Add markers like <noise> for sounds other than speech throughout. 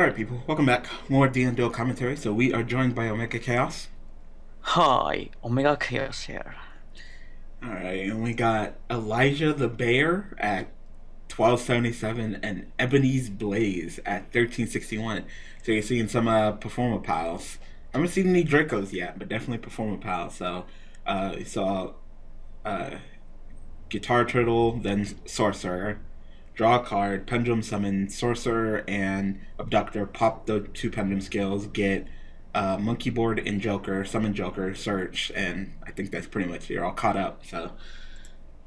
Alright, people, welcome back. More D&Do commentary. So we are joined by Omega Khaos. Hi, Omega Khaos here. Alright, and we got Elijah the Bear at 1277 and Ebony's Blaze at 1361. So you're seeing some uh, performer piles. I haven't seen any Dracos yet, but definitely performer piles. So uh, you saw uh, Guitar Turtle, then Sorcerer draw a card, pendulum summon, sorcerer, and abductor. Pop the two pendulum skills, get uh, monkey board and Joker, summon Joker, search, and I think that's pretty much you're all caught up. So,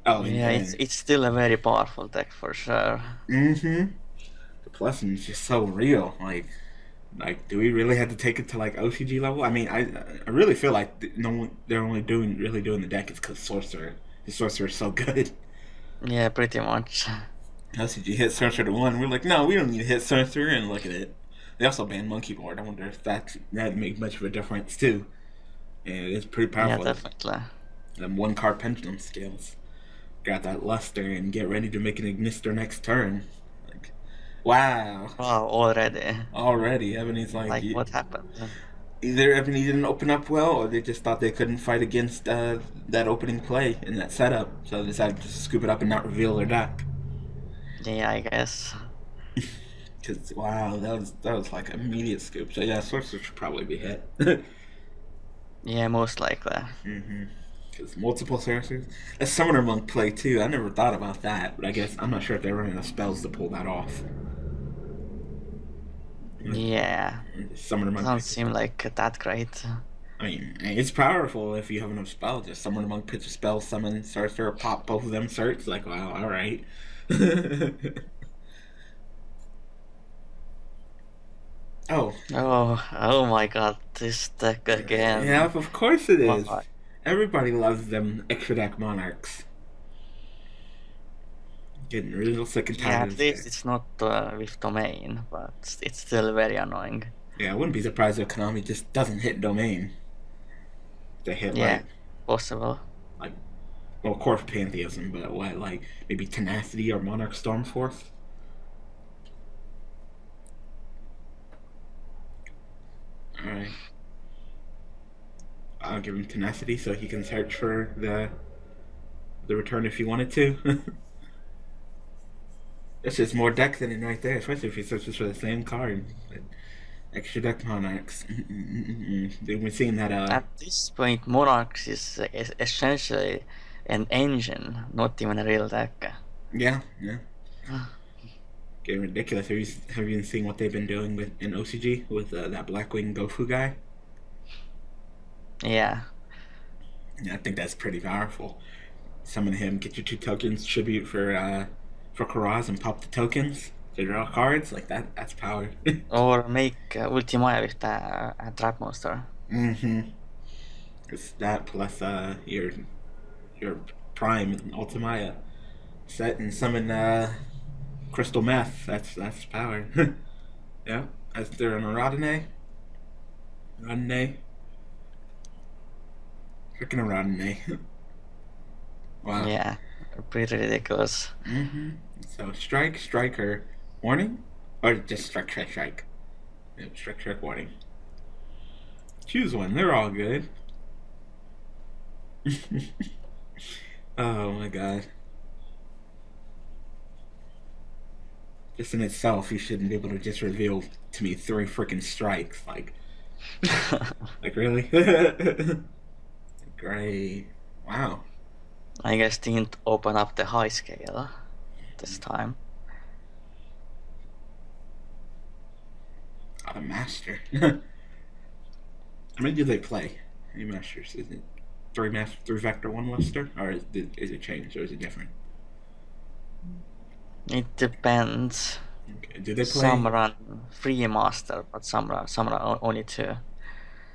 oh yeah, and, it's it's still a very powerful deck for sure. Mm-hmm. The plus is just so real. Like, like, do we really have to take it to like OCG level? I mean, I I really feel like no one they're only doing really doing the deck is because sorcerer. The sorcerer is so good. Yeah, pretty much. I said you hit Sorcerer to one. We're like, no, we don't need to hit Sorcerer, and look at it. They also banned Monkey Board. I wonder if that that made much of a difference too. And it's pretty powerful. Yeah, definitely. Them one card pendulum scales. Got that luster and get ready to make an Ignister next turn. Like, wow. Wow, already. Already, Ebony's like. Like what happened? Either Ebony didn't open up well, or they just thought they couldn't fight against uh, that opening play in that setup, so they decided to scoop it up and not reveal their deck. Yeah, I guess. <laughs> Cause wow, that was that was like immediate scoop. So yeah, sorcerer should probably be hit. <laughs> yeah, most likely. Mm-hmm. Because multiple sorcerers. A summoner monk play too. I never thought about that, but I guess I'm not sure if they're running enough spells to pull that off. Yeah. Summoner monk doesn't seem like that great. I mean, it's powerful if you have enough spells. Just summoner monk, pitch a spell, summon sorcerer, pop both of them, search. Like, wow, all right. Oh. Oh, oh my god, this deck again. Yeah, of course it is. Oh Everybody loves them extra deck monarchs. Getting real sick and tired. Yeah, at least it's not uh, with domain, but it's still very annoying. Yeah, I wouldn't be surprised if Konami just doesn't hit domain. They hit yeah, like, possible well, of course pantheism, but what like maybe tenacity or monarch stormforce. All right. I'll give him tenacity so he can search for the the return if he wanted to. <laughs> That's just more deck than it right there, especially if he searches for the same card. Extra deck monarchs. We've seeing that. Uh, At this point, monarchs is, is essentially an engine, not even a real deck. Yeah, yeah. Getting ridiculous. Have you have you seen what they've been doing with in OCG with uh, that Blackwing Gofu guy? Yeah. Yeah, I think that's pretty powerful. Summon him, get your two tokens, tribute for uh for Kuraz, and pop the tokens to draw cards like that. That's power. <laughs> or make uh, Ultimaya with uh, trap monster. Mm-hmm. It's that plus uh your your prime in Ultimaya. Set and summon uh, crystal meth. That's that's power. <laughs> yeah. Is there an Aradine? Aradine? Freaking Aradine. <laughs> wow. Yeah. Pretty ridiculous. Mm-hmm. So strike, striker, warning? Or just strike, strike, strike. Yep, strike, strike, warning. Choose one. They're all good. <laughs> Oh my god. Just in itself, you shouldn't be able to just reveal to me three freaking strikes. Like, <laughs> like really? <laughs> Great. Wow. I guess didn't open up the high scale this time. A master. <laughs> How many do they play? Any masters? Is it three master, three vector, one luster, or is it, is it changed, or is it different? It depends. Okay. Do they play? Some run three master, but some run some run only two.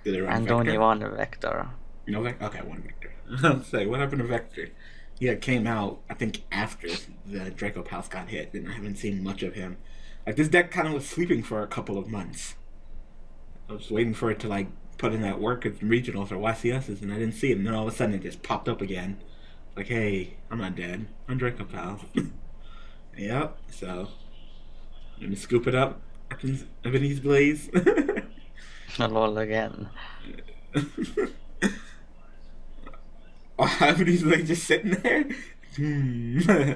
Do they run and vector? only one vector. No vector. Okay, one vector. <laughs> Say what happened to vector? Yeah, it came out I think after the Draco Pals got hit, and I haven't seen much of him. Like this deck kind of was sleeping for a couple of months. I was waiting for it to like put in that work at regionals or YCSs, and I didn't see it. And then all of a sudden, it just popped up again. Like, hey, I'm not dead. I'm Draco Pal. <laughs> yep. So, let me scoop it up. Ebony's Blaze. <laughs> Lol again. oh, Ebony's Blaze just sitting there. Hmm. <laughs>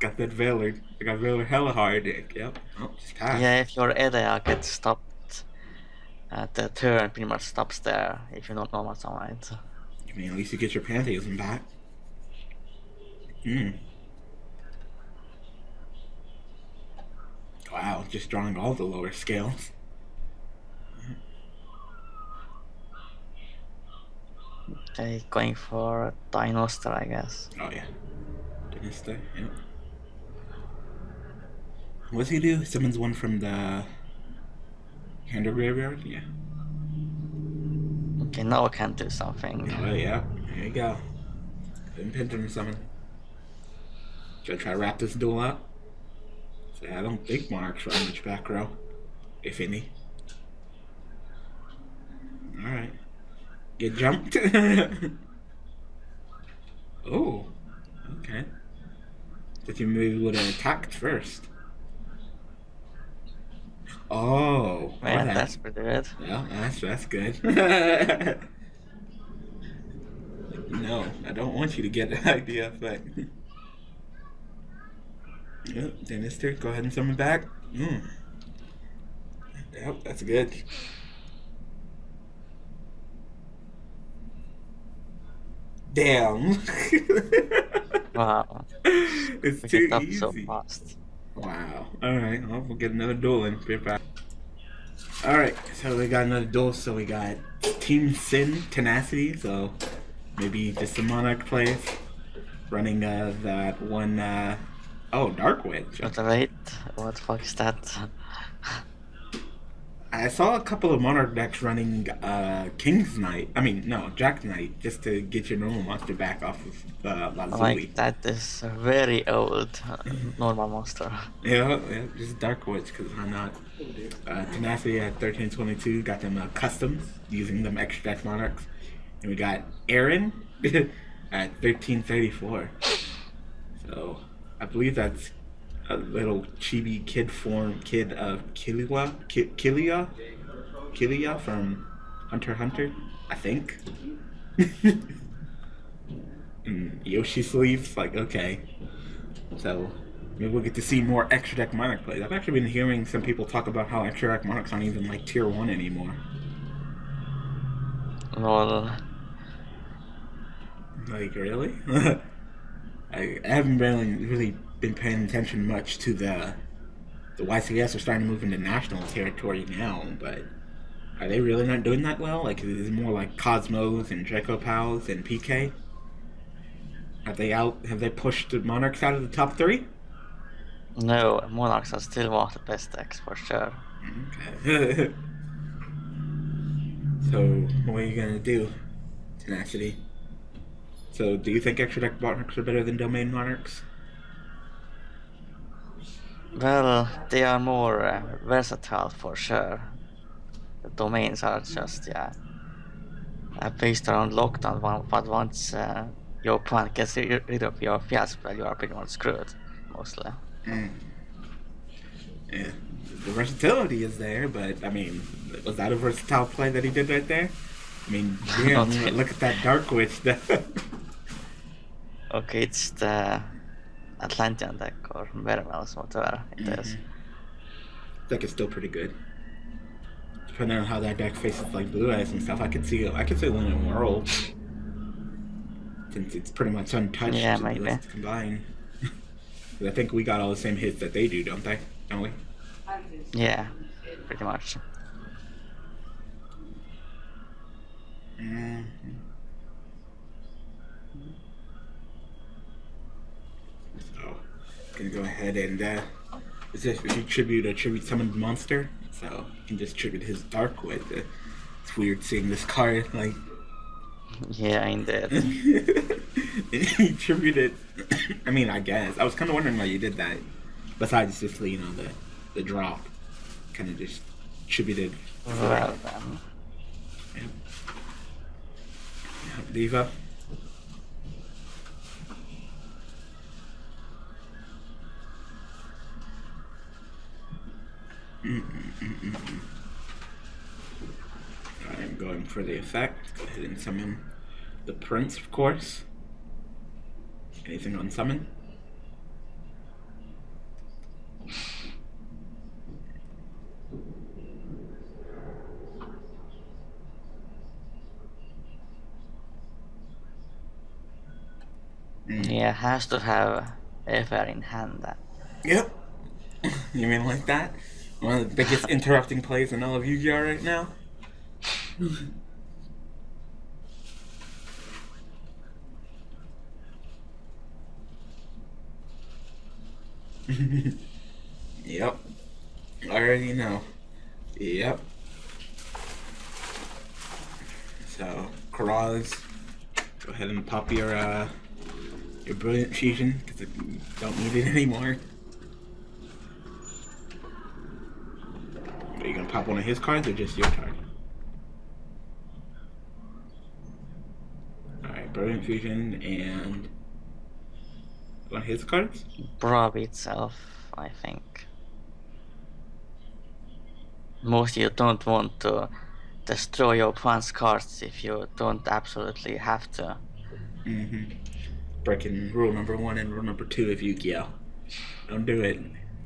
got that Veiler. I got Veiler hella hard. Yep. Oh, just passed. Yeah, if your area gets stopped at the turn, pretty much stops there if you don't know what's on it. I mean, at least you get your Pantheism back. Hmm. Wow, just drawing all the lower scales. Okay, going for Dinoster, I guess. Oh yeah. Dinister, yep. What's he do? Summons one from the Hand Graveyard? Yeah. Okay, now I can do something. Oh yeah. There you go. Pentagram summon. Should I try to wrap this duel up? So I don't think Monarch's run much back row. If any. Alright. Get jumped. <laughs> oh. Okay. That you maybe would have attacked first. Oh. Man, alright. that's pretty good. Well, that's that's good. <laughs> no, I don't want you to get the idea effect. yep, Denister, go ahead and summon back. Mm. Yep, that's good. Damn. <laughs> Wow. it's We too easy. so fast. Wow. Alright, well, we'll get another duel in. Alright, so we got another duel. So we got Team Sin Tenacity. So maybe just some Monarch plays. Running uh, that one. Uh, oh, Dark Witch. But wait, what the fuck is that? <laughs> I saw a couple of Monarch decks running uh, King's Knight. I mean, no, Jack Knight, just to get your normal monster back off of uh, Lazuli. Like, that is a very old uh, normal monster. Yeah, yeah, just Dark Witch, because why not? Uh, Tenacity at 1322 got them uh, customs, using them extra deck monarchs. And we got Aaron <laughs> at 1334. So, I believe that's a little chibi kid form, kid of Killua, Ki- Killia? Killia from Hunter Hunter, I think. <laughs> Mm, Yoshi sleeves, like, okay. So, maybe we'll get to see more extra deck monarch plays. I've actually been hearing some people talk about how extra deck monarchs aren't even like tier 1 anymore. Lol. Like, really? <laughs> I, I haven't really, really been paying attention much to the. The YCS are starting to move into national territory now, but are they really not doing that well? Like, is it more like Cosmos and Draco Pals and PK? Have they out? Have they pushed the Monarchs out of the top three? No, Monarchs are still one of the best decks for sure. Okay. <laughs> so, what are you gonna do, Tenacity? So, do you think extra deck monarchs are better than domain monarchs? Well, they are more uh, versatile for sure. The domains are just, yeah, uh, based around lockdown, one- but once uh, your opponent gets rid of your field well, you are pretty much screwed, mostly. Mm. Yeah, the versatility is there, but I mean, was that a versatile play that he did right there? I mean, <laughs> damn, look at that Dark Witch. <laughs> Okay, it's the Atlantean deck or Mermails, whatever it is. deck is still pretty good. Depending on how that deck faces like blue eyes and stuff, I could see I could see winning world. Since it's pretty much untouched Yeah, in the maybe. list combined. <laughs> I think we got all the same hits that they do, don't they? Don't we? Yeah, pretty much. Mhm. So, gonna go ahead and uh, is this tribute a tribute summoned monster? So you can just tribute his dark wit. Uh, it's weird seeing this card like Yeah, indeed. he <laughs> tributed. <clears throat> I mean, I guess I was kind of wondering why you did that. Besides just you know the the drop, kind of just tributed. well then. Diva. Mm-hmm. I'm going for the effect. Go ahead and summon the prince, of course. Anything on summon? Mm. Yeah, has to have a fair in hand. Yep. <coughs> you mean like that? One of the biggest interrupting plays in all of Yu-Gi-Oh right now. <laughs> yep. I already know. Yep. So, Kuraz, go ahead and pop your uh, your brilliant fusion because I don't need it <laughs> anymore. Are you gonna pop one of his cards or just your card? Alright, Brilliant Fusion and one of his cards? Brav itself, I think. Most you don't want to destroy your opponent's cards if you don't absolutely have to. Mm-hmm. Breaking rule number one and rule number two of Yu-Gi-Oh! Don't do it.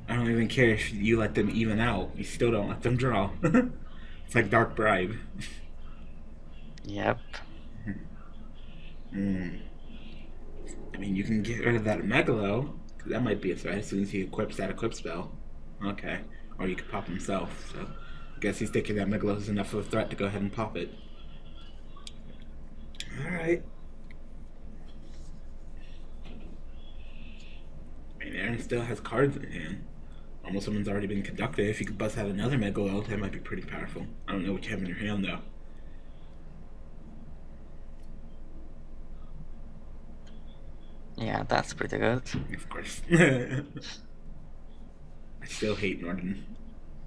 I don't even care if you let them even out. You still don't let them draw. <laughs> it's like Dark Bribe. Yep. Mm. I mean, you can get rid of that Megalo. Cause that might be a threat as soon as he equips that equip spell. Okay. Or you could pop himself. So I guess he's thinking that Megalo is enough of a threat to go ahead and pop it. Alright. I mean, Aaron still has cards in hand. Almost someone's already been conducted. If you could bust out another Megalo, that might be pretty powerful. I don't know what you have in your hand, though. Yeah, that's pretty good. Of course. <laughs> I still hate Norton.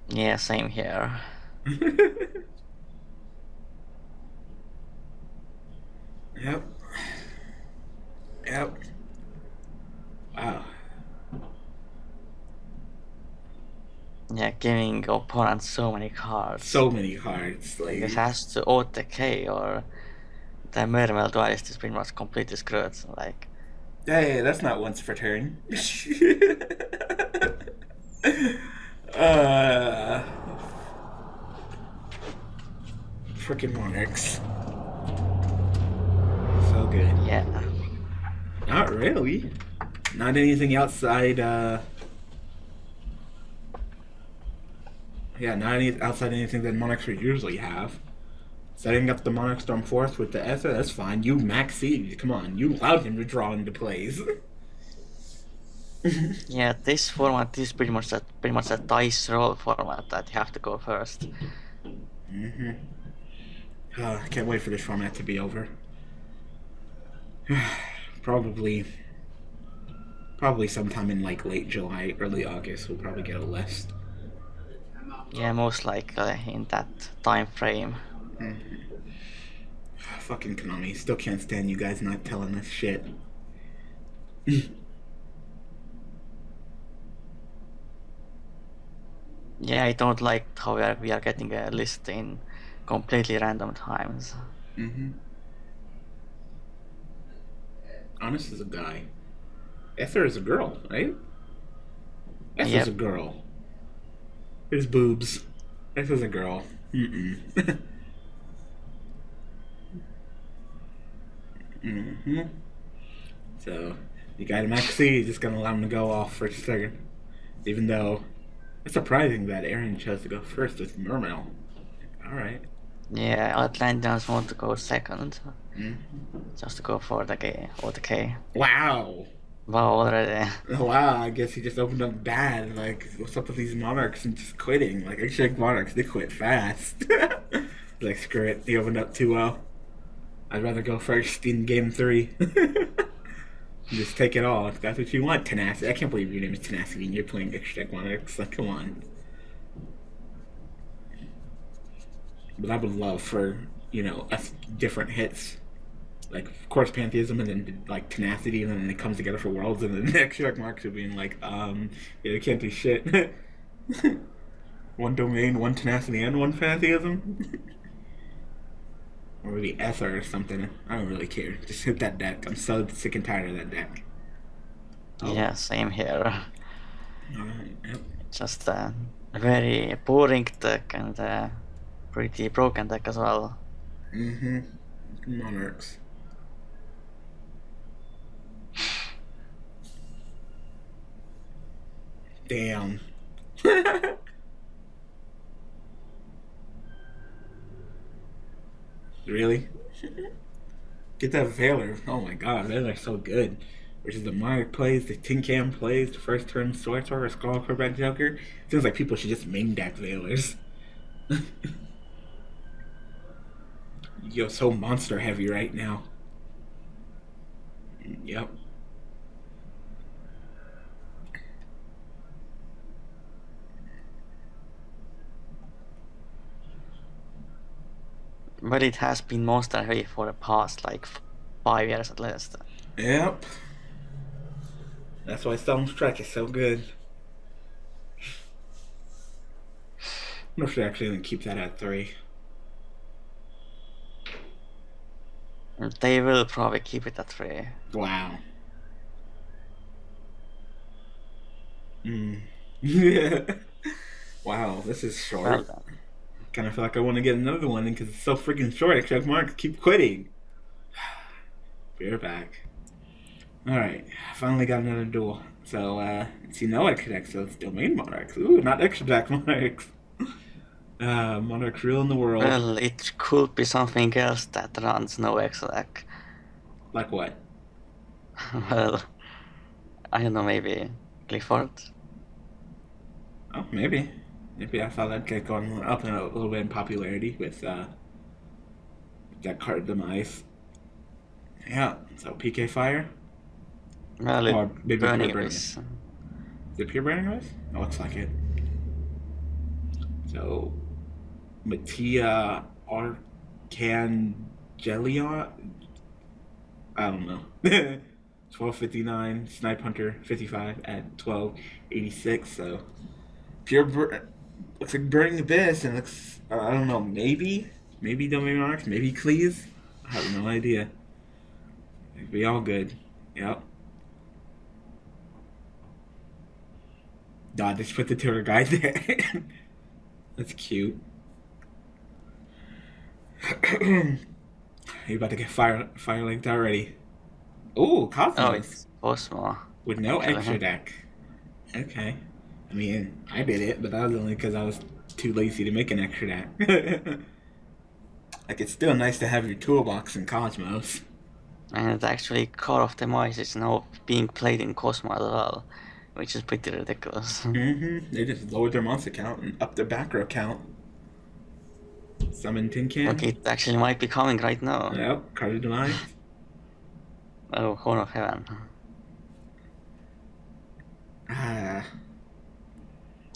Yeah, same here. <laughs> yep. Yep. Wow. Yeah, giving opponents so many cards. So many cards. Like It has to OTK or the Mermail Duelist is pretty much completely screwed. Like, Hey, that's not once per turn. <laughs> uh, freaking monarchs. So good. yeah. Not really. Not anything outside. uh... Yeah, not any outside anything that monarchs would usually have. Setting up the Monarch Storm Force with the Ether, that's fine. You max siege. Come on, you allowed him to draw into plays. <laughs> Yeah, this format is pretty much that pretty much a dice roll format that you have to go first. hmm Uh, I can't wait for this format to be over. <sighs> probably, probably sometime in like late July, early August, we'll probably get a list. Yeah, most likely in that time frame. Fucking Konami, still can't stand you guys not telling us shit. <laughs> Yeah, I don't like how we are we are getting a list in completely random times. hmm Honest is a guy. Ether is a girl, right? Ether's Yep. a girl. There's boobs. Ether's a girl. Mm-mm. <laughs> hmm So, you got him actually, you're just gonna allow him to go off for a second. Even though, it's surprising that Aaron chose to go first with Mermail. Alright. Yeah, Atlanteans want to go second, hmm just to go for the K or the K. Wow! <laughs> Wow, I guess he just opened up bad. Like, what's up with these monarchs and just quitting? Like, actually, monarchs, they quit fast. <laughs> like, screw it, he opened up too well. I'd rather go first in game three. <laughs> just take it all if that's what you want, Tenacity. I can't believe your name is Tenacity and you're playing Extract Monarchs. Like, come on. But I would love for, you know, us different hits like of course pantheism and then like tenacity and then it comes together for worlds and the <laughs> next check marks are being like um yeah you can't do shit <laughs> one domain one tenacity and one pantheism <laughs> or maybe Ether or something. I don't really care. Just hit that deck. I'm so sick and tired of that deck. Oh. Yeah, same here. Yep. Just a very boring deck and a pretty broken deck as well. Mm-hmm. Monarchs. Damn. <laughs> really? <laughs> Get that Veiler. Oh my god, Veiler's so good. Which is the Monarch plays, the Tin Can plays, the first turn Sorcerer, Skull Red Joker. Seems like people should just main deck Veilers. <laughs> You're so monster heavy right now. Yep. But it has been monster heavy for the past like five years at least. Yep. That's why Strike is so good. I wonder if they actually gonna keep that at three. They will probably keep it at three. Wow. Mm. Yeah. <laughs> wow, this is short. Well. Kind of feel like I want to get another one because it's so freaking short. Check marks keep quitting. <sighs> We're back. All right, finally got another duel. So uh, it's Noah connects. So it's domain monarchs. Ooh, not extra deck monarchs. <laughs> Uh, monarchs rule in the world. Well, it could be something else that runs no Exelec. like what? <laughs> well, I don't know, maybe Clifford? Oh, maybe. Maybe I saw that get going up and a little bit in popularity with uh, that card demise. Yeah. So PK Fire. Well, Or maybe burning Pure is. Is it pure burning ice? It looks like it. So, Mattia Arcangelion? I don't know. <laughs> 1259, Snipe Hunter 55 at 1286. So, pure bur- looks like Burning Abyss and looks, uh, I don't know, maybe? Maybe Domain Monarchs? Maybe Cleese? I have no idea. It'd be all good. Yep. God, just put the tour guide <laughs> there. That's cute. <clears throat> You're about to get fire fire linked already. Ooh, Cosmos Oh, it's Cosmo. with no extra deck. Okay. I mean, I did it, but that was only because I was too lazy to make an extra deck. <laughs> like, it's still nice to have your toolbox in Cosmos. And it's actually, Call of the is now being played in Cosmo as well, which is pretty ridiculous. <laughs> Mm-hmm. They just lowered their monster count and upped their back row count. Summon Tin Can. Okay, it actually might be coming right now. Yep, Card of Demise. <laughs> <sighs> Oh, Horn of Heaven. Ah,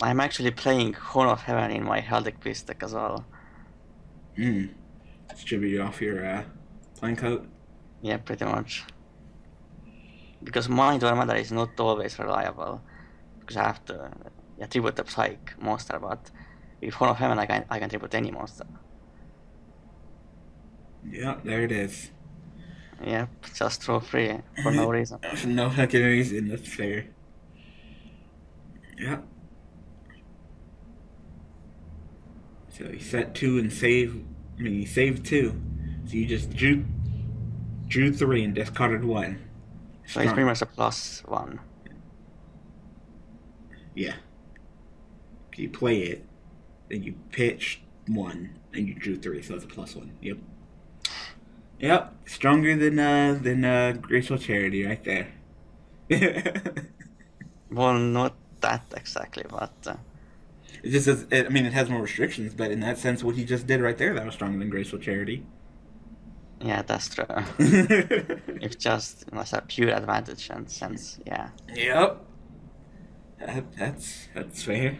I'm actually playing Horn of Heaven in my Heldic Beast deck as well. mm. Distribute off your uh, plain coat. Yeah, pretty much. Because Mind Over is not always reliable. Because I have to yeah, tribute the Psyche monster, but with Horn of Heaven I can, I can tribute any monster. Yep, there it is. Yep, just throw free for no <laughs> reason. For no fucking reason, that's fair. Yep. So you set two and save. I mean, you saved two. So you just drew, drew three and discarded one. So it's pretty much a plus one. Yeah. You play it, then you pitch one, and you drew three, so that's a plus one. Yep. Yep. Stronger than uh than uh Graceful Charity right there. <laughs> Well, not that exactly, but uh, It just says, it, I mean, it has more restrictions, but in that sense, what he just did right there, that was stronger than Graceful Charity. yeah, that's true. <laughs> it's just it was a pure advantage and sense, yeah. yep. That, that's that's fair.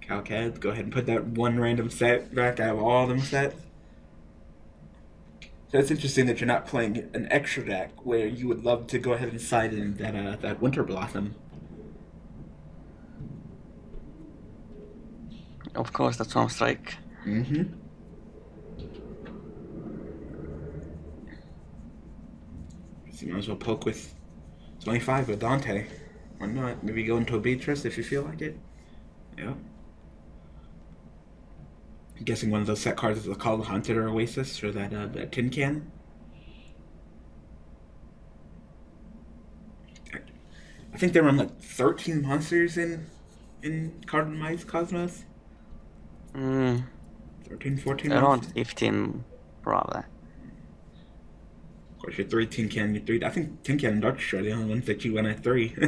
Calcad, go ahead and put that one random set back out of all them sets. So it's interesting that you're not playing an extra deck where you would love to go ahead and side in that uh, that Winter Blossom. Of course, that's Storm Strike. Mm-hmm. So you might as well poke with 25 with Dante. Why not? Maybe go into a Beatrice if you feel like it. Yeah. I'm guessing one of those set cards is called Haunted or Oasis or that, uh, that tin can. I think they run like 13 monsters in in Cardamized Cosmos. Mm, 13, 14 around monsters. 15, probably. Of course, your three Tin Can, your three. I think Tin Can and Destroyer are the only ones that you went at three. <laughs>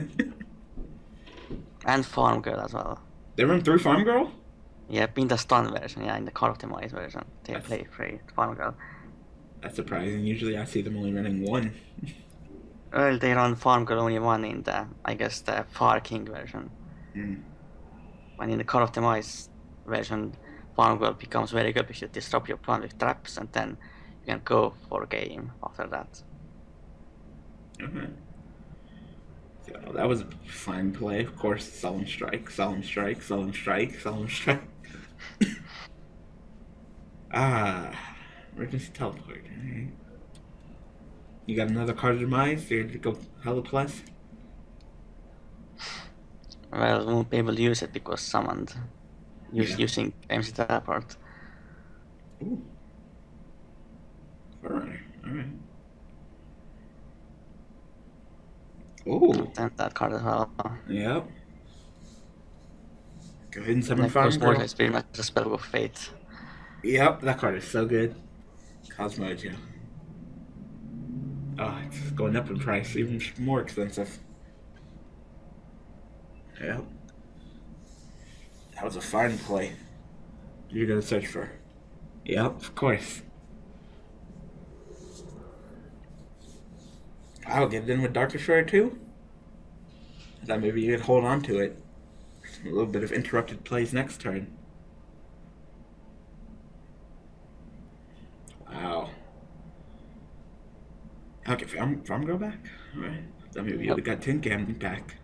And Farm Girl as well. they run three Farm Girl? Yep, in the stun version, yeah, in the Card Optimized version. They That's- play free Farm Girl. That's surprising. Usually I see them only running one. <laughs> Well, they run Farm Girl only one in the, I guess, the Far King version. Mm. When in the Card Optimized version, Farm Girl becomes very good because you disrupt your opponent with traps and then you can go for game after that. Okay. So that was a fine play. Of course, Solemn Strike, Solemn Strike, Solemn Strike, Solemn Strike. <laughs> ah, emergency teleport. Alright. You got another card demise? You to go hella plus? Well, we won't be able to use it because summoned. Use, Yeah. Using MC Teleport. Ooh. Alright, alright. Ooh, Then that card as well. yep. Go ahead and And summon of Farm Girl. is pretty much a spell of fate. Yep, that card is so good. Cosmojo. Oh, ah, it's going up in price, even more expensive. Yep. That was a fine play. You're gonna search for. Yep, of course. I'll get it in with Dark Destroyer too. That maybe you could hold on to it. A little bit of interrupted plays next turn. Wow. Okay, farm, farm girl back? Alright. Then maybe you got Tin Can back.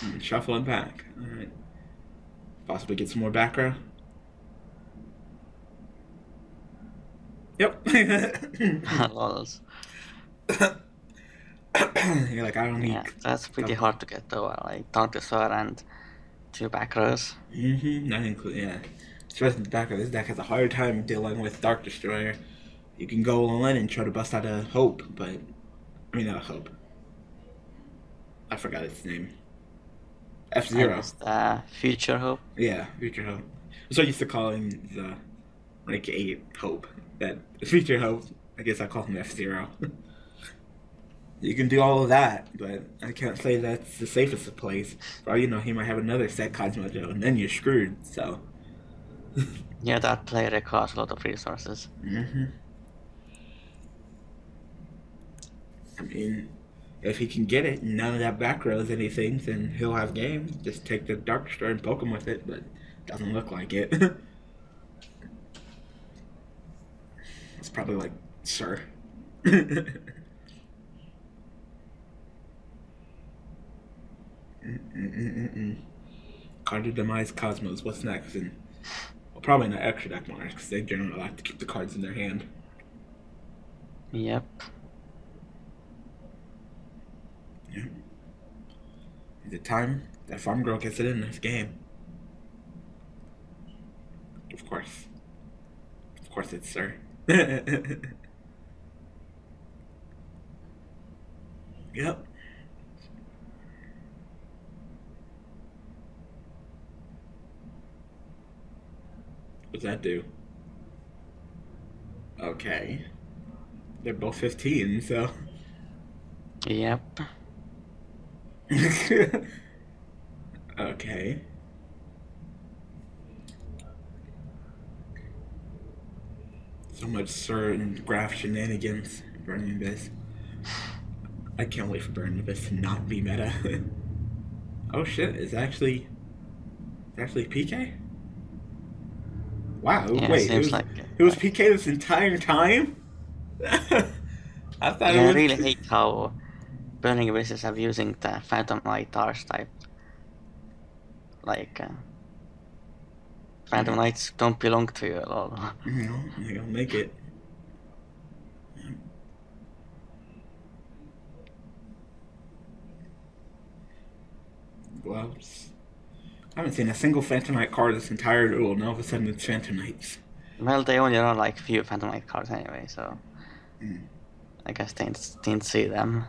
Hmm, Shuffle it back. Alright. Possibly get some more back row. Yep. <laughs> <laughs> <laughs> Lols. <coughs> You're like, I don't need. Yeah, that's pretty hard to get though. Like Dark Destroyer and two back rows. Mm-hmm. Not include, yeah. Especially the back of this deck has a hard time dealing with Dark Destroyer. You can go all in and try to bust out a Hope, but I mean not a Hope. I forgot its name. F I Zero. the Future Hope. Yeah, Future Hope. So I'm used to call him the like eight Hope. That Future Hope. I guess I call him F Zero. <laughs> you can do all of that, but I can't say that's the safest of plays. For all you know, he might have another set Cosmojo, and then you're screwed. So. <laughs> Yeah, that play requires a lot of resources. hmm I mean, if he can get it, none of that back row is anything, then he'll have game. Just take the Dark Destroyer and poke him with it, but doesn't look like it. <laughs> it's probably like, sir. <laughs> Mm-mm-mm-mm. Demise Cosmos, what's next? And well, probably not extra deck monarchs because they generally like to keep the cards in their hand. Yep. Yeah. Is it time that Farm Girl gets it in this game? Of course. Of course it's Cir. <laughs> yep. What's that do? Okay. They're both 15, so. Yep. <laughs> okay. So much certain graph shenanigans Burning Abyss. I can't wait for Burning Abyss to not be meta. <laughs> oh shit, it's actually it's actually PK? Wow, Yeah, wait, it seems was, like it was PK this entire time? <laughs> I thought Yeah, it I really hate how burning bases of using the phantom lightars type like uh, phantom yeah. lights don't belong to you at all <laughs> no they don't make it gloves I haven't seen a single Phantom Light card this entire duel, and all of a sudden it's Phantom Lights. Well, they only run like few Phantom Light cards anyway, so mm. I guess they didn't see them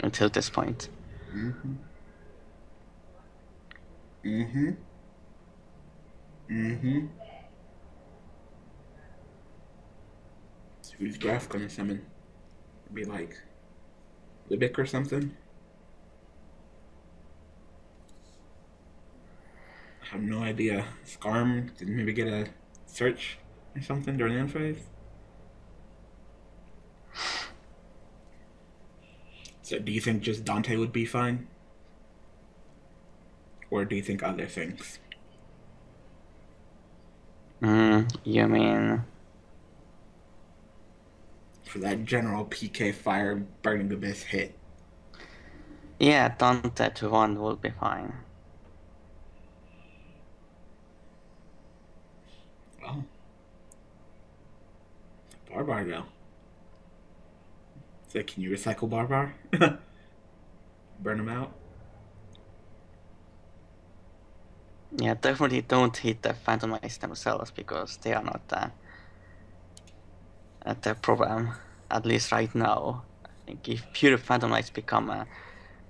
until this point. Mm-hmm. Mm-hmm. Mm-hmm. So who's Graff gonna summon? Be like Libic or something? I have no idea. Skarm did maybe get a search or something during the end phase? So do you think just Dante would be fine? Or do you think other things? Mm, you mean For that general PK fire burning abyss hit. yeah, Dante to one will be fine. Oh. Barbar So can you recycle Barbar? <laughs> Burn them out? Yeah, definitely don't hit the Phantom Knights themselves because they are not uh, at the problem. At least right now. I think if pure Phantom Knights become a,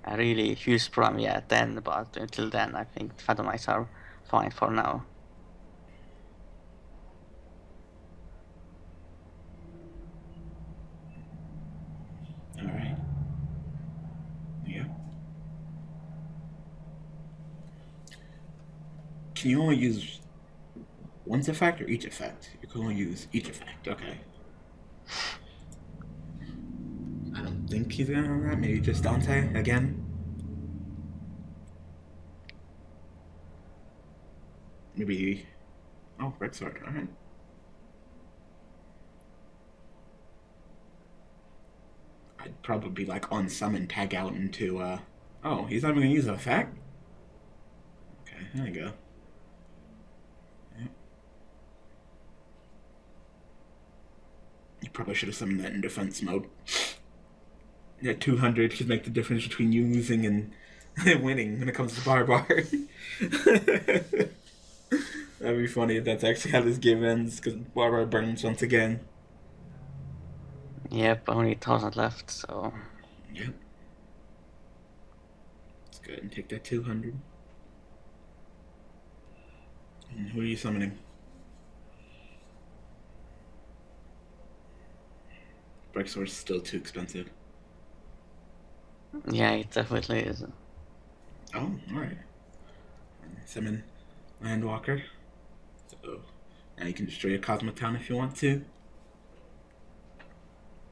a really huge problem, yeah, then. But until then, I think Phantom Knights are fine for now. Alright. Yeah. You only use one's effect or each effect? You can only use each effect, okay. I don't think he's gonna run that. Maybe just Dante again. Maybe. Oh, Red Sword, alright. I'd probably be like on summon tag out into uh oh, he's not even gonna use an effect? Okay, there you go. Yep. You probably should have summoned that in defense mode. Yeah, 200 could make the difference between you losing and <laughs> winning when it comes to Barbar. <laughs> That'd be funny if that's actually how this game ends, because Barbar burns once again. Yep, only thousand left, so Yep. Let's go ahead and take that 200. And who are you summoning? Brexor's still too expensive. yeah, it definitely is. Oh, alright. Summon Landwalker. So now you can destroy a Cosmo Town if you want to.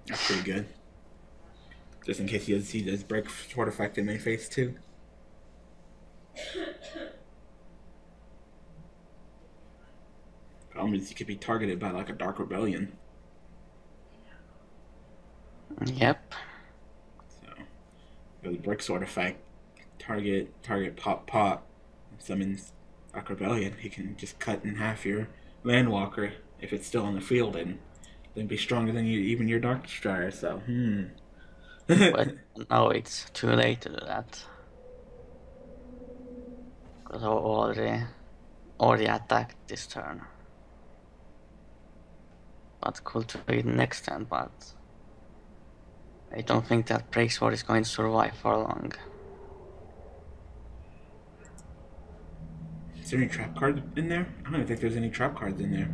That's pretty good. Just in case he does, he does break sword effect in main phase too. Problem is, he could be targeted by like a Dark Rebellion. Yep. So, go the break sword effect, target, target, pop, pop, summons Dark Rebellion. He can just cut in half your Landwalker if it's still on the field and then be stronger than you, even your Dark Destroyer. So, hmm. <laughs> But now it's too late to do that. Because I already, already attacked this turn. But could trade next turn, but I don't think that break sword is going to survive for long. Is there any trap cards in there? I don't even think there's any trap cards in there.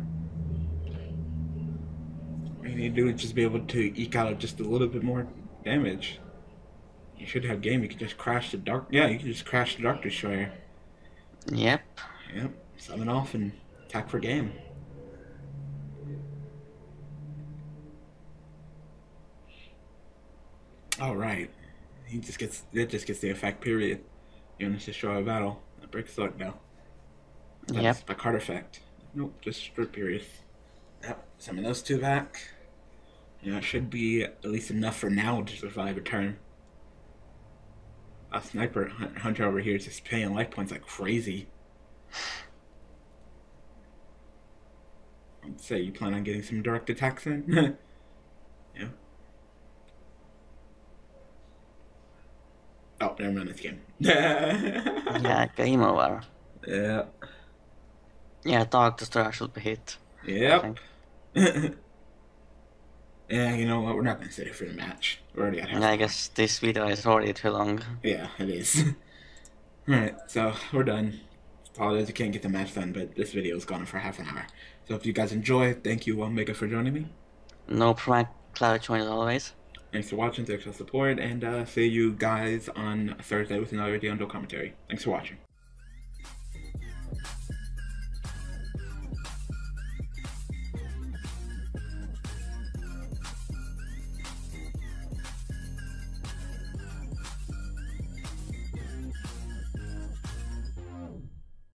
All you need to do is just be able to eke out just a little bit more damage. You should have game. You can just crash the dark. Yeah, you can just crash the Dark Destroyer. Yep. Yep. Summon off and attack for game. All right. He just gets that just gets the effect. Period. You want to destroy a battle. That breaks luck now. That's Yep. by card effect. Nope, just strip period. Yep, summon those two back. Yeah, it should be at least enough for now to survive a turn. A sniper hunter over here is just paying life points like crazy. I'd say you plan on getting some direct attacks in? <laughs> yeah. Never mind. It's game. Yeah, game over. Yeah. Yeah, Dark Destroyer should be hit. Yep. yeah, <laughs> you know what? We're not going to sit here for the match. We're already at half. Yeah, I guess this video is already too long. Yeah, it is. <laughs> Alright, so we're done. Apologize, I can't get the match done, but this video is gone for half an hour. So if you guys enjoy, thank you, Omega, for joining me. No prank cloud join as always. Thanks for watching, thanks for support, and uh, see you guys on Thursday with another DN Duel commentary. Thanks for watching.